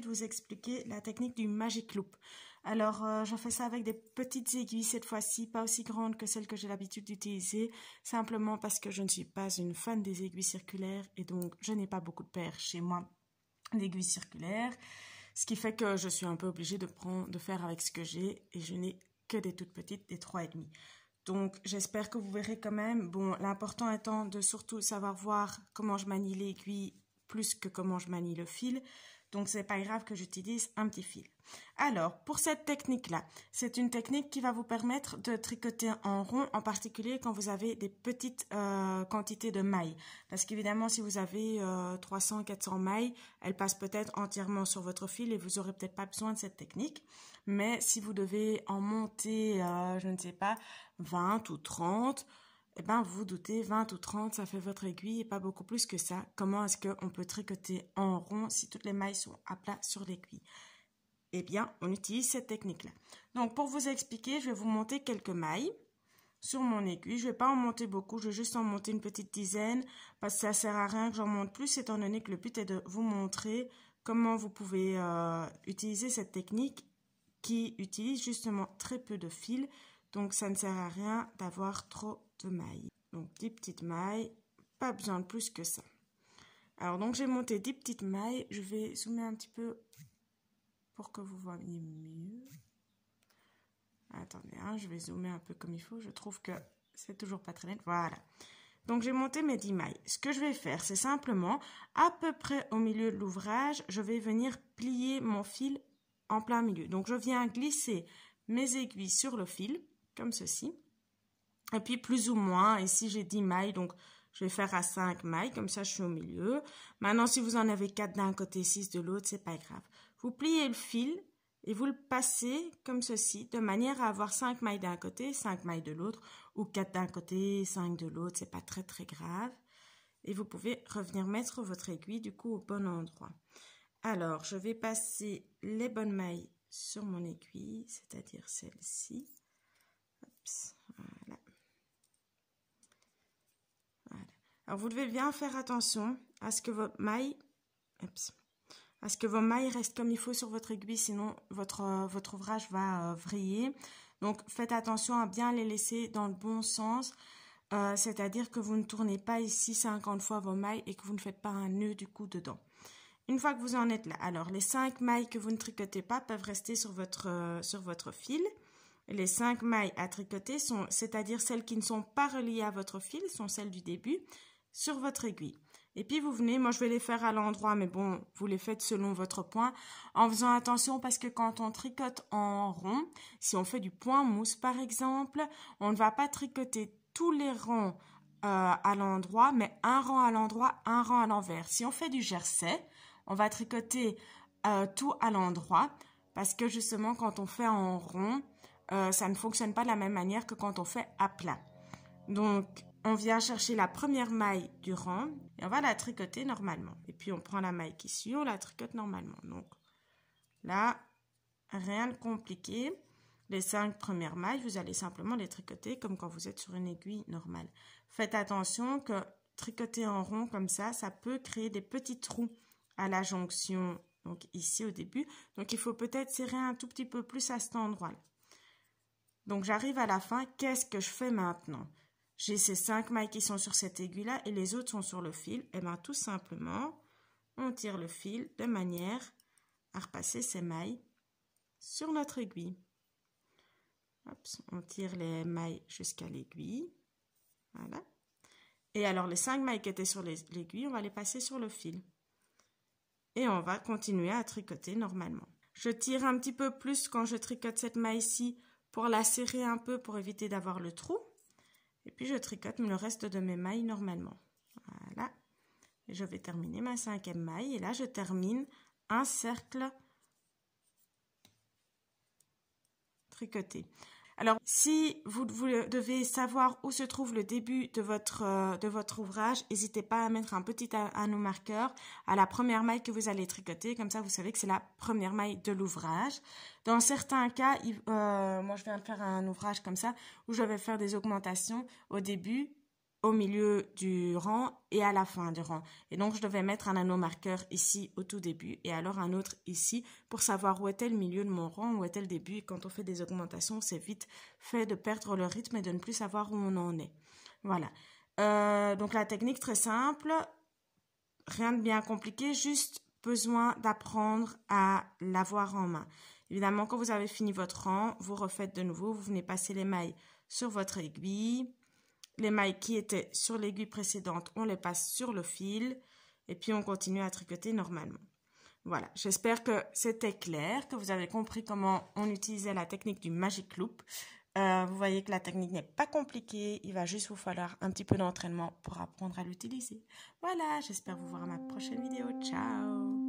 de vous expliquer la technique du Magic Loop. Alors, euh, je fais ça avec des petites aiguilles cette fois-ci, pas aussi grandes que celles que j'ai l'habitude d'utiliser, simplement parce que je ne suis pas une fan des aiguilles circulaires et donc je n'ai pas beaucoup de paires chez moi d'aiguilles circulaires, ce qui fait que je suis un peu obligée de, prendre, de faire avec ce que j'ai et je n'ai que des toutes petites, des trois et demi. Donc, j'espère que vous verrez quand même. Bon, l'important étant de surtout savoir voir comment je manie l'aiguille plus que comment je manie le fil. Donc, c'est pas grave que j'utilise un petit fil. Alors, pour cette technique-là, c'est une technique qui va vous permettre de tricoter en rond, en particulier quand vous avez des petites euh, quantités de mailles. Parce qu'évidemment, si vous avez 300, euh, 400 mailles, elles passent peut-être entièrement sur votre fil et vous n'aurez peut-être pas besoin de cette technique. Mais si vous devez en monter, euh, je ne sais pas, 20 ou 30, eh ben, vous, doutez, 20 ou 30, ça fait votre aiguille et pas beaucoup plus que ça. Comment est-ce qu'on peut tricoter en rond si toutes les mailles sont à plat sur l'aiguille? Eh bien, on utilise cette technique-là. Donc, pour vous expliquer, je vais vous monter quelques mailles sur mon aiguille. Je ne vais pas en monter beaucoup, je vais juste en monter une petite dizaine parce que ça sert à rien que j'en monte plus étant donné que le but est de vous montrer comment vous pouvez euh, utiliser cette technique qui utilise justement très peu de fils. Donc, ça ne sert à rien d'avoir trop mailles. Donc 10 petites mailles, pas besoin de plus que ça. Alors donc j'ai monté 10 petites mailles, je vais zoomer un petit peu pour que vous voyez mieux. Attendez, hein, je vais zoomer un peu comme il faut, je trouve que c'est toujours pas très net. Voilà. Donc j'ai monté mes 10 mailles. Ce que je vais faire, c'est simplement, à peu près au milieu de l'ouvrage, je vais venir plier mon fil en plein milieu. Donc je viens glisser mes aiguilles sur le fil, comme ceci. Et puis plus ou moins, ici j'ai 10 mailles, donc je vais faire à 5 mailles, comme ça je suis au milieu. Maintenant, si vous en avez 4 d'un côté, 6 de l'autre, c'est pas grave. Vous pliez le fil et vous le passez comme ceci, de manière à avoir 5 mailles d'un côté, 5 mailles de l'autre, ou 4 d'un côté, 5 de l'autre, c'est pas très très grave. Et vous pouvez revenir mettre votre aiguille du coup au bon endroit. Alors, je vais passer les bonnes mailles sur mon aiguille, c'est-à-dire celle-ci. Alors, vous devez bien faire attention à ce que vos mailles, à ce que vos mailles restent comme il faut sur votre aiguille, sinon votre, euh, votre ouvrage va euh, vriller. Donc, faites attention à bien les laisser dans le bon sens, euh, c'est-à-dire que vous ne tournez pas ici 50 fois vos mailles et que vous ne faites pas un nœud du coup dedans. Une fois que vous en êtes là, alors les 5 mailles que vous ne tricotez pas peuvent rester sur votre, sur votre fil. Les 5 mailles à tricoter sont, c'est-à-dire celles qui ne sont pas reliées à votre fil, sont celles du début sur votre aiguille. Et puis vous venez, moi je vais les faire à l'endroit, mais bon, vous les faites selon votre point, en faisant attention parce que quand on tricote en rond, si on fait du point mousse par exemple, on ne va pas tricoter tous les rangs euh, à l'endroit, mais un rang à l'endroit, un rang à l'envers. Si on fait du jersey, on va tricoter euh, tout à l'endroit, parce que justement quand on fait en rond, euh, ça ne fonctionne pas de la même manière que quand on fait à plat. Donc, on vient chercher la première maille du rang et on va la tricoter normalement. Et puis on prend la maille qui suit, on la tricote normalement. Donc là, rien de compliqué. Les cinq premières mailles, vous allez simplement les tricoter comme quand vous êtes sur une aiguille normale. Faites attention que tricoter en rond comme ça, ça peut créer des petits trous à la jonction, donc ici au début. Donc il faut peut-être serrer un tout petit peu plus à cet endroit-là. Donc j'arrive à la fin, qu'est-ce que je fais maintenant? J'ai ces cinq mailles qui sont sur cette aiguille-là et les autres sont sur le fil. Et eh bien tout simplement, on tire le fil de manière à repasser ces mailles sur notre aiguille. on tire les mailles jusqu'à l'aiguille. Voilà. Et alors les cinq mailles qui étaient sur l'aiguille, on va les passer sur le fil. Et on va continuer à tricoter normalement. Je tire un petit peu plus quand je tricote cette maille-ci pour la serrer un peu pour éviter d'avoir le trou. Et puis je tricote le reste de mes mailles normalement. Voilà. Et je vais terminer ma cinquième maille. Et là, je termine un cercle tricoté. Alors, si vous, devez savoir où se trouve le début de votre, euh, de votre ouvrage, n'hésitez pas à mettre un petit anneau marqueur à la première maille que vous allez tricoter. Comme ça, vous savez que c'est la première maille de l'ouvrage. Dans certains cas, euh, moi je viens de faire un ouvrage comme ça, où je vais faire des augmentations au début au milieu du rang et à la fin du rang. Et donc, je devais mettre un anneau marqueur ici au tout début et alors un autre ici pour savoir où était le milieu de mon rang, où était le début. Et quand on fait des augmentations, c'est vite fait de perdre le rythme et de ne plus savoir où on en est. Voilà. Euh, donc, la technique très simple, rien de bien compliqué, juste besoin d'apprendre à l'avoir en main. Évidemment, quand vous avez fini votre rang, vous refaites de nouveau, vous venez passer les mailles sur votre aiguille les mailles qui étaient sur l'aiguille précédente, on les passe sur le fil et puis on continue à tricoter normalement. Voilà, j'espère que c'était clair, que vous avez compris comment on utilisait la technique du Magic Loop. Euh, vous voyez que la technique n'est pas compliquée, il va juste vous falloir un petit peu d'entraînement pour apprendre à l'utiliser. Voilà, j'espère vous voir à ma prochaine vidéo. Ciao